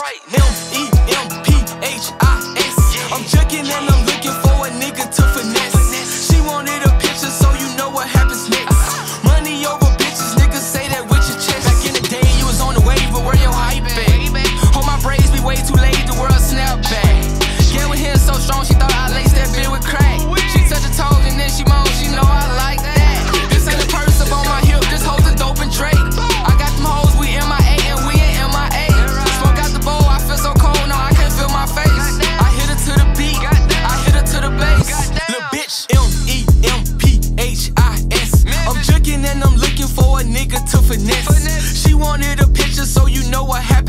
Sprite, M-E-M-P-H-I-S. I'm checking and I'm looking for a nigga to finesse. nigga to finesse. She wanted a picture, so you know I had